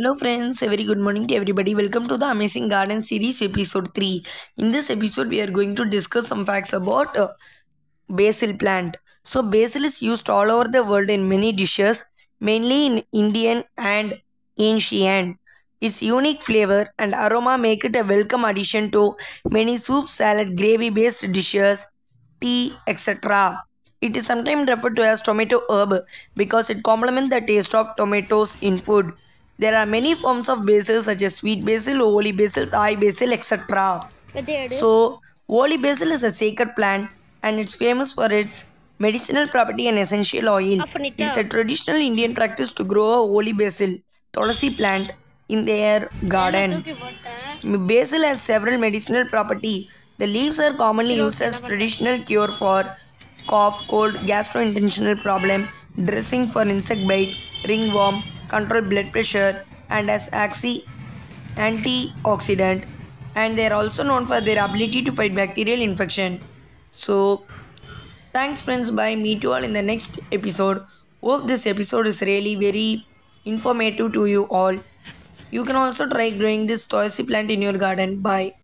Hello friends, a very good morning to everybody. Welcome to the Amazing Garden series episode 3. In this episode we are going to discuss some facts about uh, basil plant. So basil is used all over the world in many dishes, mainly in Indian and Asian. Its unique flavor and aroma make it a welcome addition to many soup, salad, gravy based dishes, tea, etc. It is sometimes referred to as tomato herb because it complements the taste of tomatoes in food. There are many forms of basil such as sweet basil, holy basil, Thai basil, etc. So, holy basil is a sacred plant and it's famous for its medicinal property and essential oil. It's a traditional Indian practice to grow a holy basil, tulsi plant in their garden. Basil has several medicinal property. The leaves are commonly used as traditional cure for cough, cold, gastrointestinal problem, dressing for insect bite, ringworm, control blood pressure, and as antioxidant. And they are also known for their ability to fight bacterial infection. So, thanks friends. Bye. Meet you all in the next episode. Hope this episode is really very informative to you all. You can also try growing this tulsi plant in your garden. Bye.